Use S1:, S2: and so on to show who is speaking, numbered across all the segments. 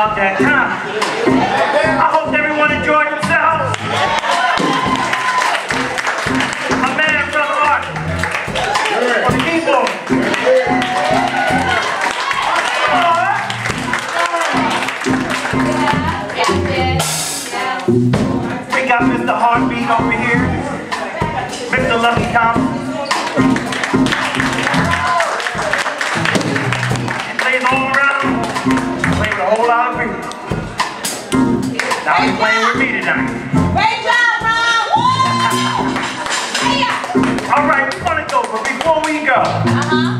S1: About that All right, we're gonna go, but before we go,
S2: Uh-huh.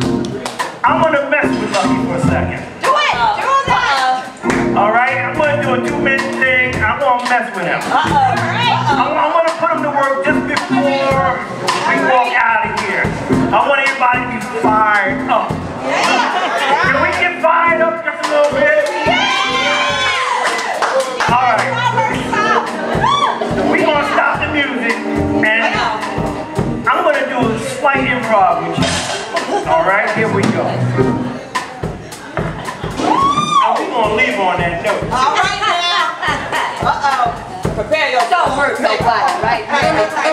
S1: I'm gonna mess with Lucky for a second.
S2: Do it! Do that!
S1: All right, I'm gonna do a two-minute thing. I'm gonna mess with him.
S2: Uh-oh. All right.
S1: I'm, I'm gonna put him to work just before we walk out of here. I want everybody to be fired slight improv with you. All right, here we go. And we're gonna leave on that note.
S2: All right now. Uh-oh. Prepare yourself.
S3: Don't hurt nobody, right?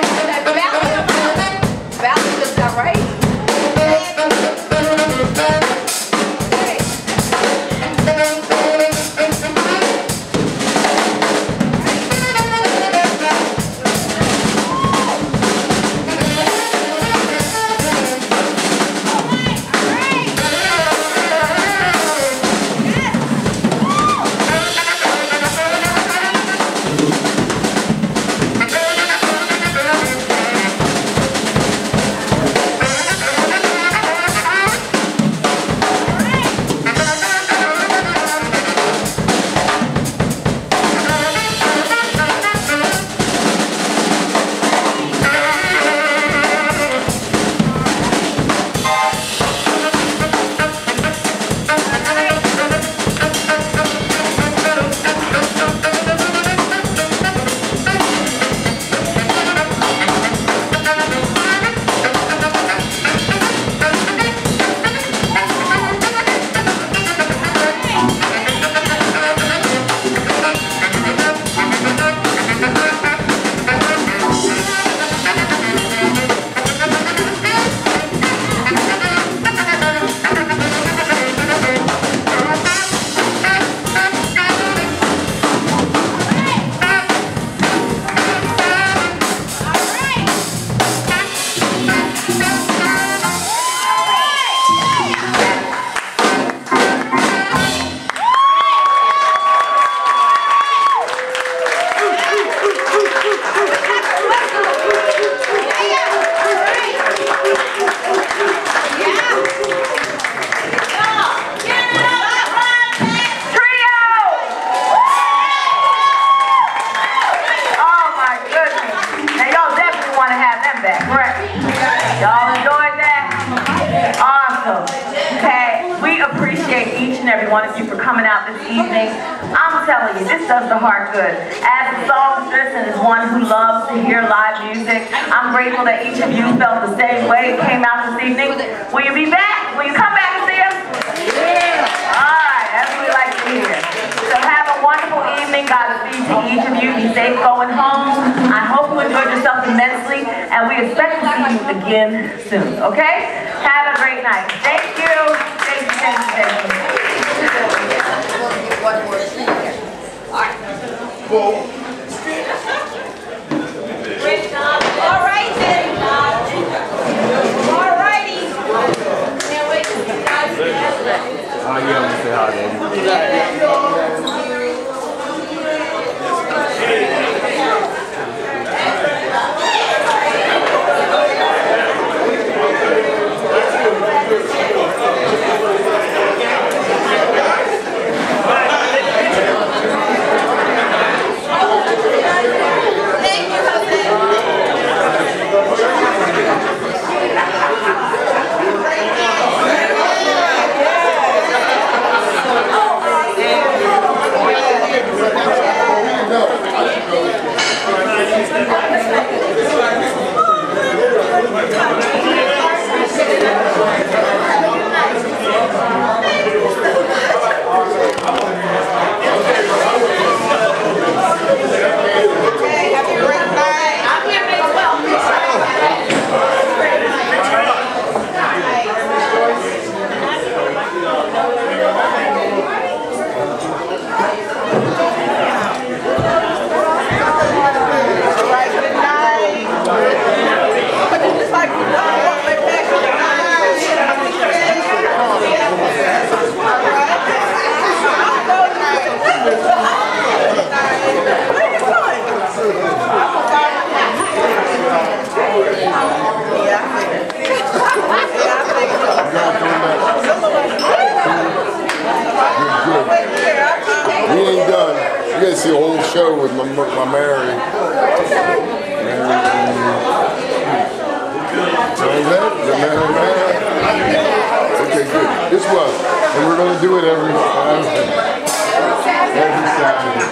S4: I'm telling you, this does the heart good. As a songstress and as one who loves to hear live music, I'm grateful that each of you felt the same way and came out this evening. Will you be back? Will you come back and see us? Alright, that's what we like to hear. So have a wonderful evening. Godspeed to each of you. Be safe going home. I hope you enjoyed yourself immensely, and we expect to see you again soon. Okay? Have a great night. Thank you. Thank you, thank you, thank you.
S3: One more.
S2: Great job. All right then. All righty. Can't wait to see you guys together.
S5: Oh, yeah, I'm gonna say hi, Daddy.
S1: gets the whole
S6: show with my, my Mary. Okay, good. This was, and we're going to do it every Saturday.
S3: Every Saturday.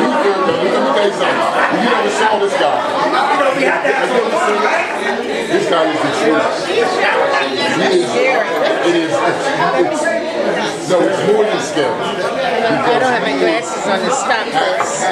S3: You, you, you,
S6: you, you, you, you, you, you, you, you, you, you, this guy is the truth. It is, it's, it's, no, it's more than scary.
S7: I don't have my glasses on stop this.